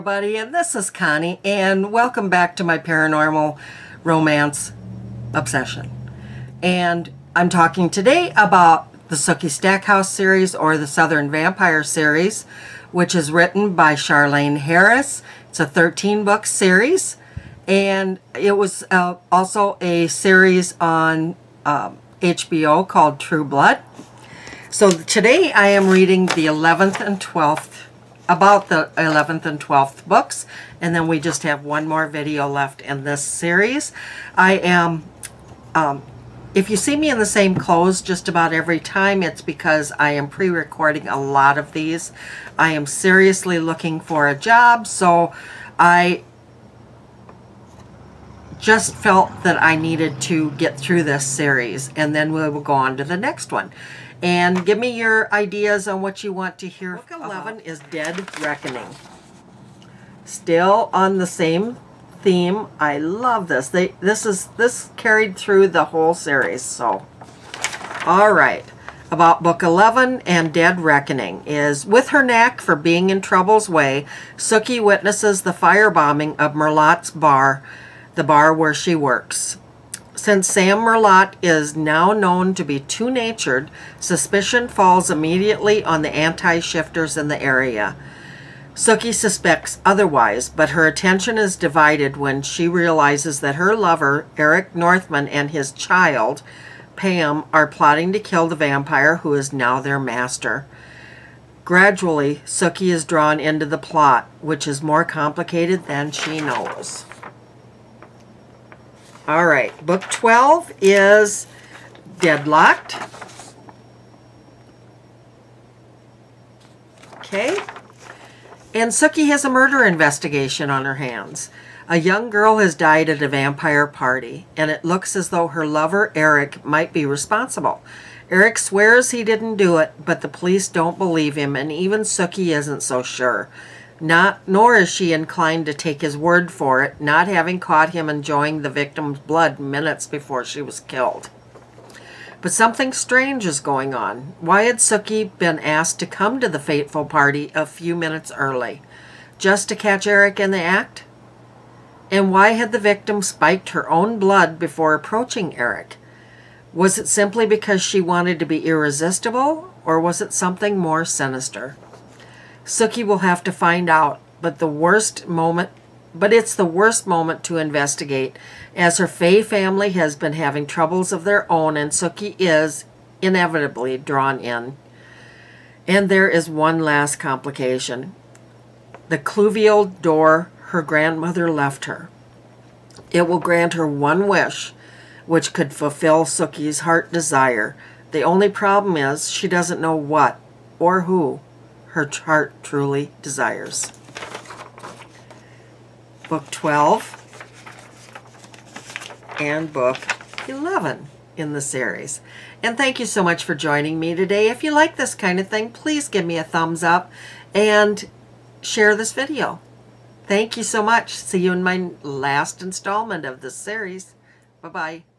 Everybody, and this is Connie, and welcome back to my paranormal romance obsession. And I'm talking today about the Sookie Stackhouse series or the Southern Vampire series, which is written by Charlaine Harris. It's a 13 book series, and it was uh, also a series on um, HBO called True Blood. So today I am reading the 11th and 12th about the 11th and 12th books and then we just have one more video left in this series. I am, um, if you see me in the same clothes just about every time, it's because I am pre-recording a lot of these. I am seriously looking for a job, so I just felt that I needed to get through this series and then we will go on to the next one. And give me your ideas on what you want to hear. Book 11 about. is Dead Reckoning. Still on the same theme. I love this. They this is this carried through the whole series. So, all right. About book 11 and Dead Reckoning is with her knack for being in trouble's way, Sookie witnesses the firebombing of Merlotte's bar, the bar where she works. Since Sam Merlotte is now known to be two-natured, suspicion falls immediately on the anti-shifters in the area. Sookie suspects otherwise, but her attention is divided when she realizes that her lover, Eric Northman, and his child, Pam, are plotting to kill the vampire who is now their master. Gradually, Sookie is drawn into the plot, which is more complicated than she knows. All right, book 12 is Deadlocked. Okay. And Sookie has a murder investigation on her hands. A young girl has died at a vampire party, and it looks as though her lover, Eric, might be responsible. Eric swears he didn't do it, but the police don't believe him, and even Sookie isn't so sure. Not, nor is she inclined to take his word for it, not having caught him enjoying the victim's blood minutes before she was killed. But something strange is going on. Why had Sookie been asked to come to the fateful party a few minutes early? Just to catch Eric in the act? And why had the victim spiked her own blood before approaching Eric? Was it simply because she wanted to be irresistible, or was it something more sinister? Sookie will have to find out, but the worst moment but it's the worst moment to investigate as her Fey family has been having troubles of their own and Sookie is inevitably drawn in. And there is one last complication. The cluviel dor her grandmother left her. It will grant her one wish, which could fulfill Sookie's heart desire. The only problem is she doesn't know what or who her heart truly desires. Book 12 and Book 11 in the series. And thank you so much for joining me today. If you like this kind of thing, please give me a thumbs up and share this video. Thank you so much. See you in my last installment of this series. Bye-bye.